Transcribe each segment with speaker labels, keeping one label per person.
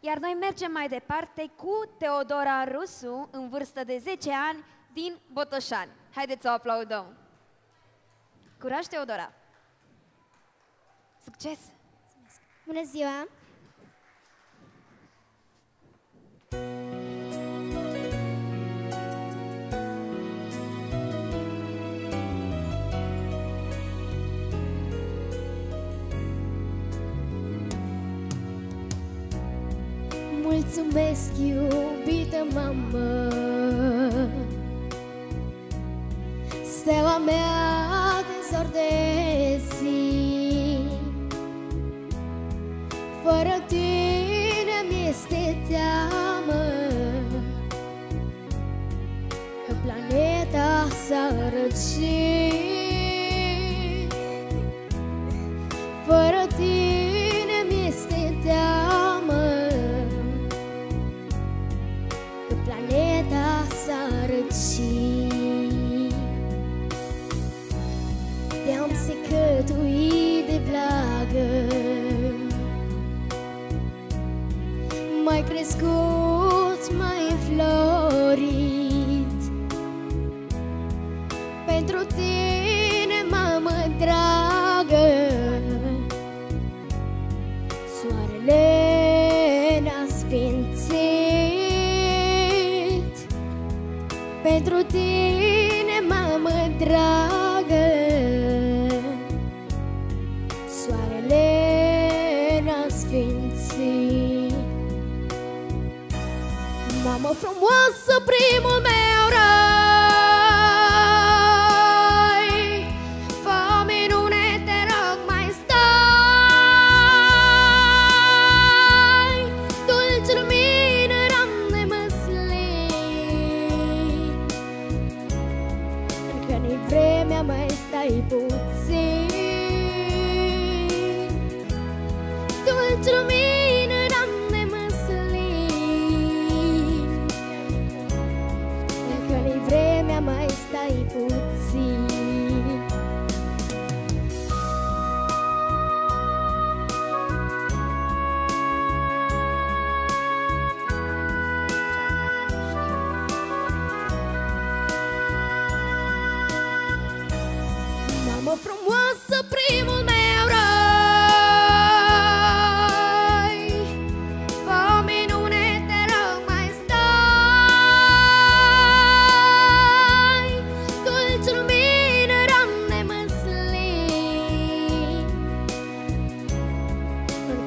Speaker 1: iar noi mergem mai departe cu Teodora Rusu, în vârstă de 10 ani, din Botoșani. Haideți să o aplaudăm! Curaj, Teodora! Succes!
Speaker 2: Bună ziua! Mulțumesc, iubită mamă. Steaua mea de zor de zi. Fără tine mi-este teamă Că planeta s-a răcit. Fără Mai crescut, mai florit Pentru tine, mamă dragă Soarele ne-a sfințit. Pentru tine, mamă dragă Mamă frumoasă, primul meu răi. Fă minune, te rog, mai stai. Dulce lumină, ram de măslin. Încă nu-i vremea, mai stai puțin. Dulce lumină, mai stai puțin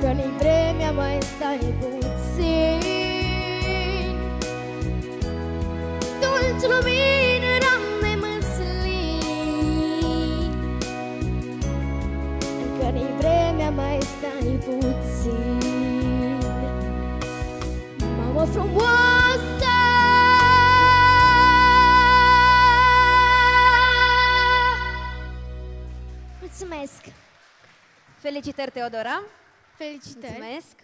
Speaker 2: Încă nu-i vremea, mai stai puțin Dulce lumină, ram de măslin Încă nu-i vremea, mai stai puțin Mamă frumoasă Mulțumesc!
Speaker 1: Felicitări, Teodora!
Speaker 2: Felicitări!
Speaker 1: Mulțumesc!